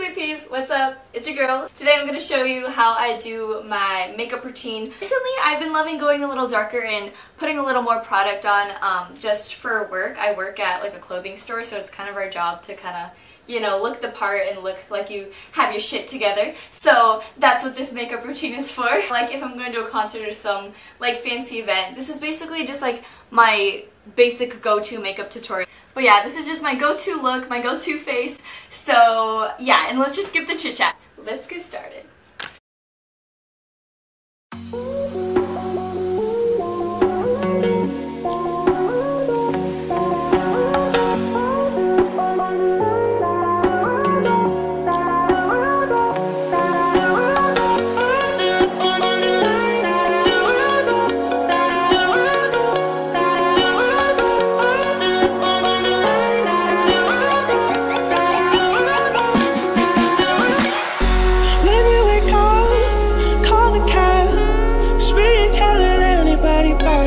Sweet Peas, what's up? It's your girl. Today I'm going to show you how I do my makeup routine. Recently I've been loving going a little darker and putting a little more product on um, just for work. I work at like a clothing store so it's kind of our job to kind of you know, look the part and look like you have your shit together. So that's what this makeup routine is for. Like if I'm going to a concert or some like fancy event, this is basically just like my basic go-to makeup tutorial. But yeah, this is just my go-to look, my go-to face. So yeah, and let's just skip the chit chat. Let's get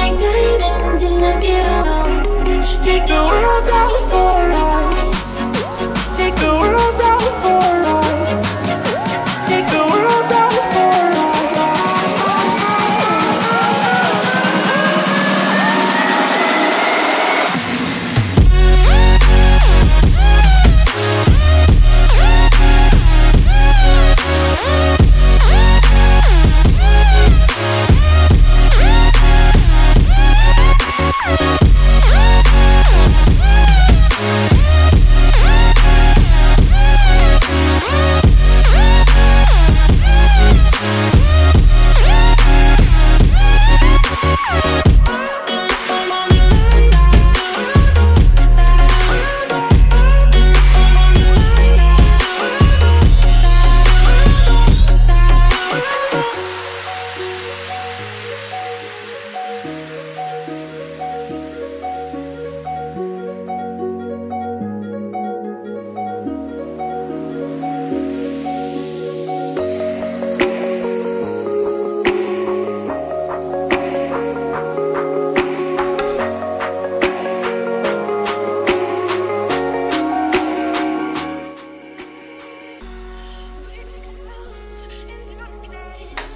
like diamonds in the view Take the world out for us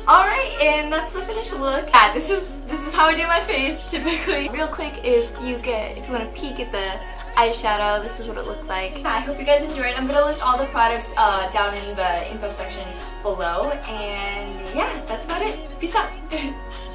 Alright, and that's the finished look. Yeah, this is this is how I do my face typically. Real quick, if you get if you want to peek at the eyeshadow, this is what it looked like. I hope you guys enjoyed. I'm gonna list all the products uh, down in the info section below, and yeah, that's about it. Peace out.